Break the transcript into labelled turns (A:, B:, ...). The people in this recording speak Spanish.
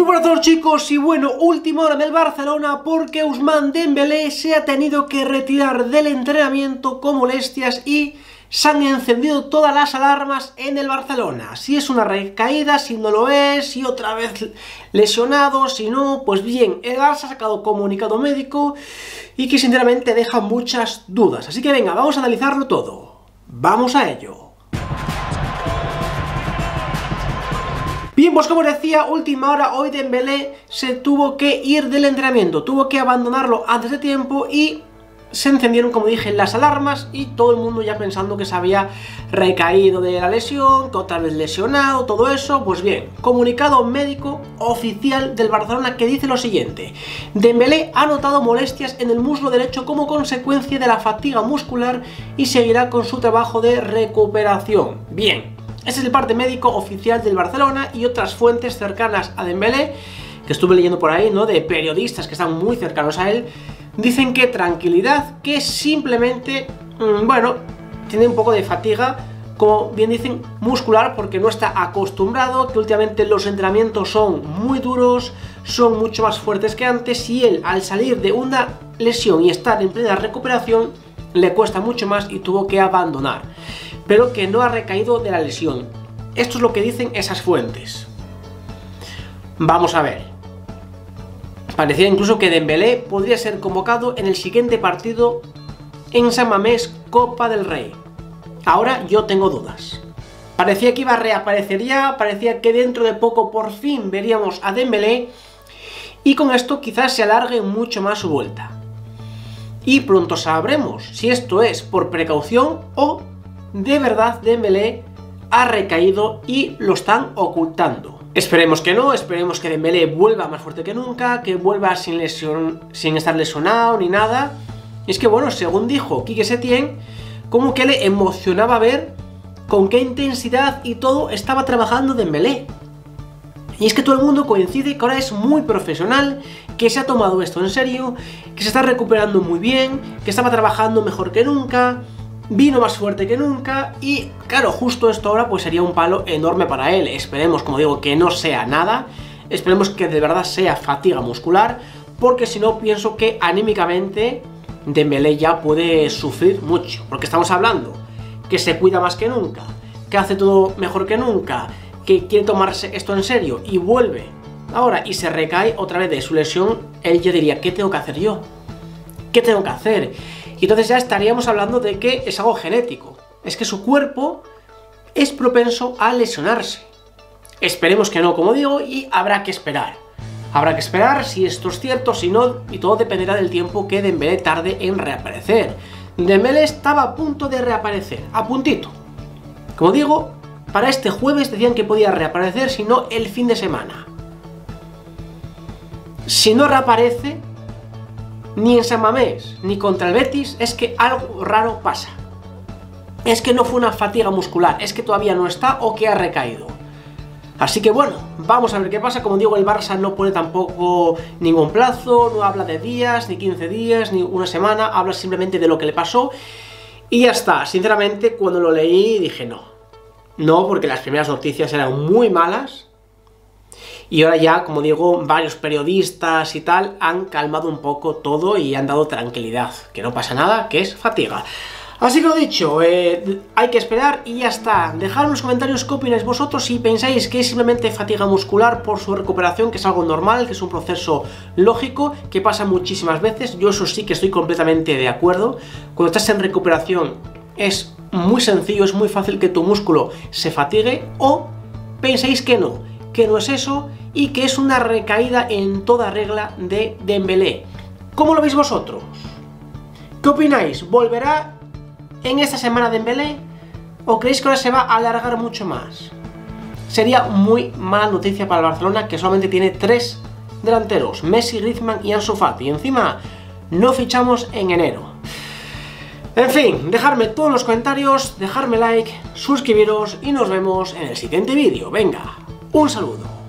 A: Muy buenas a todos chicos y bueno, última hora del Barcelona porque Ousmane Dembélé se ha tenido que retirar del entrenamiento con molestias y se han encendido todas las alarmas en el Barcelona. Si es una recaída, si no lo es, si otra vez lesionado, si no, pues bien, el Barça ha sacado comunicado médico y que sinceramente deja muchas dudas. Así que venga, vamos a analizarlo todo. Vamos a ello. Bien, pues como decía, última hora, hoy Dembélé se tuvo que ir del entrenamiento, tuvo que abandonarlo antes de tiempo y se encendieron, como dije, las alarmas y todo el mundo ya pensando que se había recaído de la lesión, que otra vez lesionado, todo eso. Pues bien, comunicado médico oficial del Barcelona que dice lo siguiente. Dembélé ha notado molestias en el muslo derecho como consecuencia de la fatiga muscular y seguirá con su trabajo de recuperación. Bien, ese es el parte médico oficial del Barcelona y otras fuentes cercanas a Dembélé, que estuve leyendo por ahí, ¿no? De periodistas que están muy cercanos a él, dicen que tranquilidad, que simplemente, mm, bueno, tiene un poco de fatiga, como bien dicen, muscular, porque no está acostumbrado, que últimamente los entrenamientos son muy duros, son mucho más fuertes que antes, y él, al salir de una lesión y estar en plena recuperación, le cuesta mucho más y tuvo que abandonar pero que no ha recaído de la lesión. Esto es lo que dicen esas fuentes. Vamos a ver. Parecía incluso que Dembélé podría ser convocado en el siguiente partido en San Mamés Copa del Rey. Ahora yo tengo dudas. Parecía que iba a reaparecer ya, parecía que dentro de poco por fin veríamos a Dembélé y con esto quizás se alargue mucho más su vuelta. Y pronto sabremos si esto es por precaución o de verdad Dembélé ha recaído y lo están ocultando. Esperemos que no, esperemos que Dembélé vuelva más fuerte que nunca, que vuelva sin, lesión, sin estar lesionado ni nada. Y es que bueno, según dijo Quique Setién, como que le emocionaba ver con qué intensidad y todo estaba trabajando Dembélé. Y es que todo el mundo coincide que ahora es muy profesional, que se ha tomado esto en serio, que se está recuperando muy bien, que estaba trabajando mejor que nunca, vino más fuerte que nunca y claro, justo esto ahora pues sería un palo enorme para él. Esperemos, como digo, que no sea nada, esperemos que de verdad sea fatiga muscular, porque si no pienso que anímicamente Dembélé ya puede sufrir mucho, porque estamos hablando que se cuida más que nunca, que hace todo mejor que nunca, que quiere tomarse esto en serio y vuelve ahora y se recae otra vez de su lesión, él ya diría, ¿qué tengo que hacer yo? ¿Qué tengo que hacer? Y entonces ya estaríamos hablando de que es algo genético. Es que su cuerpo es propenso a lesionarse. Esperemos que no, como digo, y habrá que esperar. Habrá que esperar si esto es cierto, si no, y todo dependerá del tiempo que Dembélé tarde en reaparecer. Dembélé estaba a punto de reaparecer, a puntito. Como digo, para este jueves decían que podía reaparecer, si no el fin de semana. Si no reaparece, ni en San Mamés, ni contra el Betis, es que algo raro pasa. Es que no fue una fatiga muscular, es que todavía no está o que ha recaído. Así que bueno, vamos a ver qué pasa. Como digo, el Barça no pone tampoco ningún plazo, no habla de días, ni 15 días, ni una semana, habla simplemente de lo que le pasó. Y ya está, sinceramente cuando lo leí dije no. No, porque las primeras noticias eran muy malas, y ahora ya, como digo, varios periodistas y tal han calmado un poco todo y han dado tranquilidad, que no pasa nada, que es fatiga. Así que lo dicho, eh, hay que esperar y ya está. Dejad en los comentarios qué opináis vosotros si pensáis que es simplemente fatiga muscular por su recuperación, que es algo normal, que es un proceso lógico, que pasa muchísimas veces. Yo eso sí que estoy completamente de acuerdo. Cuando estás en recuperación es muy sencillo, es muy fácil que tu músculo se fatigue o pensáis que no, que no es eso y que es una recaída en toda regla de Dembélé. ¿Cómo lo veis vosotros? ¿Qué opináis? ¿Volverá en esta semana Dembélé? ¿O creéis que ahora se va a alargar mucho más? Sería muy mala noticia para el Barcelona que solamente tiene tres delanteros, Messi, Griezmann y Ansu Fati. Y encima no fichamos en enero. En fin, dejadme todos los comentarios, dejarme like, suscribiros y nos vemos en el siguiente vídeo. Venga, un saludo.